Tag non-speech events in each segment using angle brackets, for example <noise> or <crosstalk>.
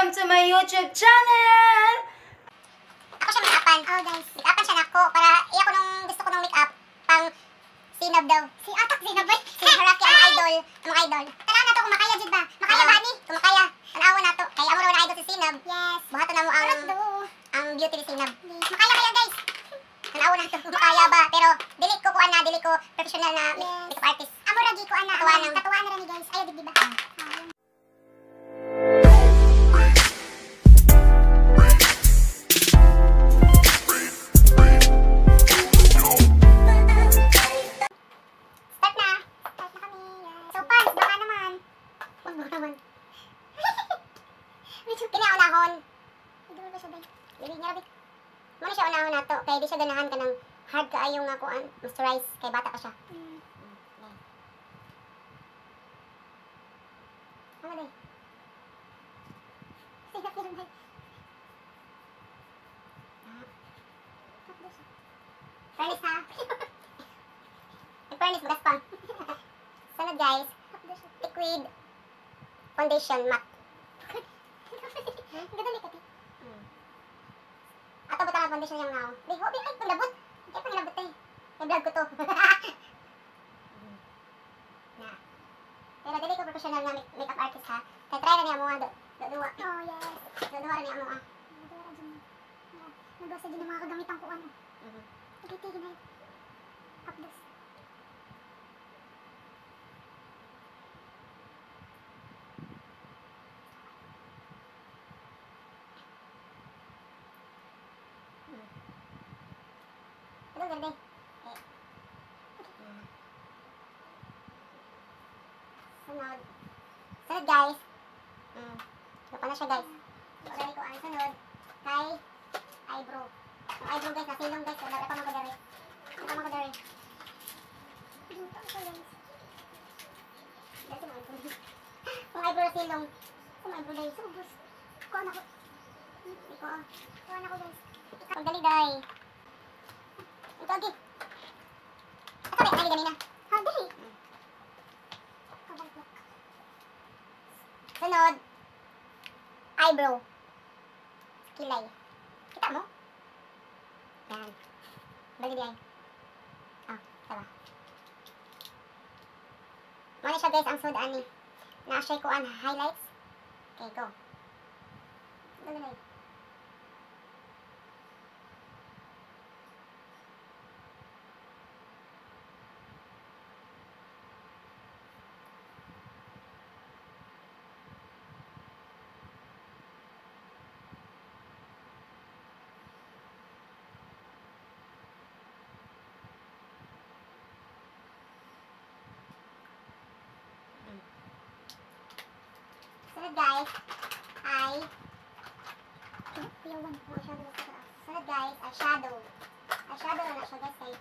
Welcome to my YouTube channel! Ako siya make-upan. Oh, guys. Make-upan siya nako para iya ko nung gusto ko nung make-up pang sinab daw. Si Atak sinab ba? <laughs> Si Haraki ang idol. Ang idol. Tara na to kung makaya jud ba? Makaya ba ni? Kung makaya. Tanawa na to. Kaya amo raw na idol si Sinab. Yes. Buhaton na mo ang ang beauty ni Sinab. Makaya kaya guys. <laughs> Tanawa na to. Makaya ba? Pero dili ko kuan na, dili ko professional na makeup artist. Amo ra gi ko ana. Katuwa na. Katuwa na ra ni guys. Ayo di ba? Start Bay? Dili niya, Bay. Muna siya unahon na to. Kaya di siya ganahan ka ng hard ka ayong nga kuan. Moisturize. Kay bata pa siya. Mm. Ano, Bay? Sige, Bay. Ah. Fairness, ha? Fairness, bukas pa. Sunod guys, liquid foundation matte. Ganda ni Kati. Ato ba tama foundation yung now? Di, hobi, ay, panglabot. Ay, panglabot eh. May vlog ko to. <laughs> na. Pero dili ko professional na make- makeup artist ha. Kaya try na niya mo nga do. Doduwa. Oh, yes. Doduwa na niya mo ah. Doduwa na dyan. Nagasa din ang mga kagamitan ko ano. Tigil-tigil na yun. Updos. Ganda. Sunod. Sunod guys. Mm. Ito pa na siya guys. Magdali ko ang sunod. Kay eyebrow. Ang eyebrow guys, nasilong guys. Wala pa magadari. Wala pa magadari. Dito ako guys. Dito mo eyebrow. Ang eyebrow silong. Ang eyebrow guys. Ubus. Kuha na ko. Kuha na ko guys. Pagdali day. Ito agi. Ito rin, dali ganina. Ha, dali. Kabalik look. Sunod. Eyebrow. Kilay. Kita mo? Yan. Bali di ay. Ah, tara. Mali siya guys ang sud ani. Na-share ko ang highlights. Okay, go. Dali na. Sunod guys, ay... Ko masyado na sa guys, ay shadow. Ay shadow na na siya guys kay...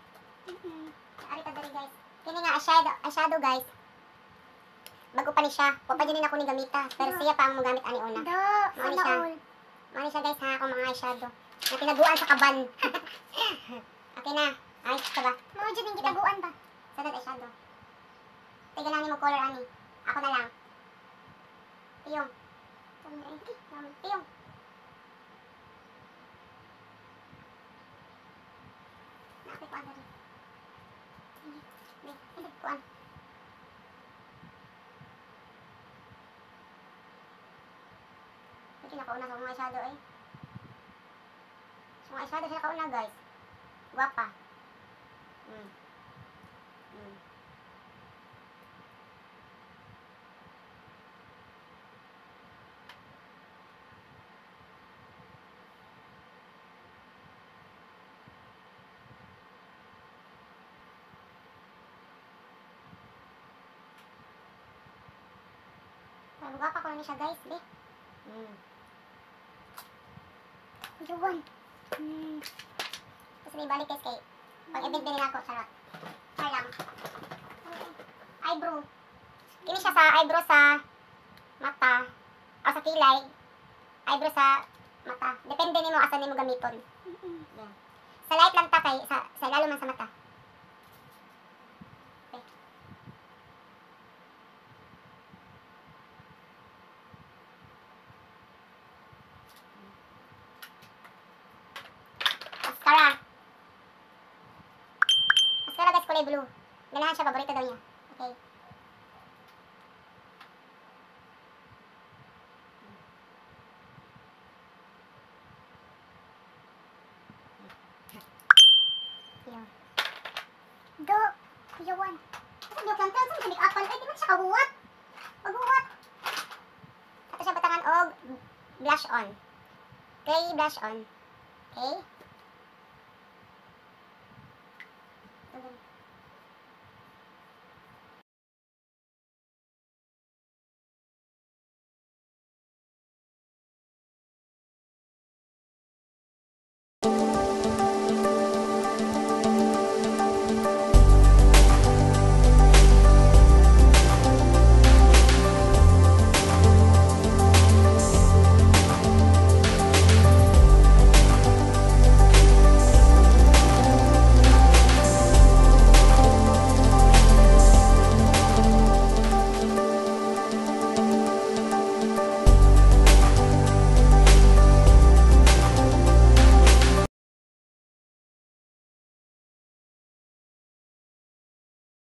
Ari ka dali guys. Kini nga ay shadow, ay shadow guys. Bago pa ni siya. Wa pa din ako ni gamita. Pero siya pa ang mogamit ani una. Mani siya. Mani siya guys ha, ako mga eyeshadow. Na pinaguan sa kaban. <laughs> okay na. Ayos ka ba? Mga dyan yung gitaguan ba? Sunod eyeshadow. Tignan namin mo color ani. Ako na lang. Tiyong. Tiyong. Nakapit ko agad. May, hindi ko an. Hindi nakauna sa mga eyeshadow eh. Sa mga eyeshadow sila kauna guys. Guwapa. Mm. Mm. Pero guwapa ko na siya guys, be. Mm. Yuwan. Hmm. Tapos may balik guys kay pag event din ako, charot. Char lang. Eyebrow. Kini siya sa eyebrow sa mata o sa kilay. Eyebrow sa mata. Depende nimo asa nimo gamiton. Yan. Sa light lang ta kay sa, sa lalo man sa mata. Okay. Mascara. Mascara guys, kulay blue. Ganahan siya, paborito daw niya. Okay. Do. Kuya Juan. Joke lang to. Saan sa make-upan? Ay, di man siya kahuwat. Maghuwat. Ito siya batangan og blush on. Clay blush on. Okay?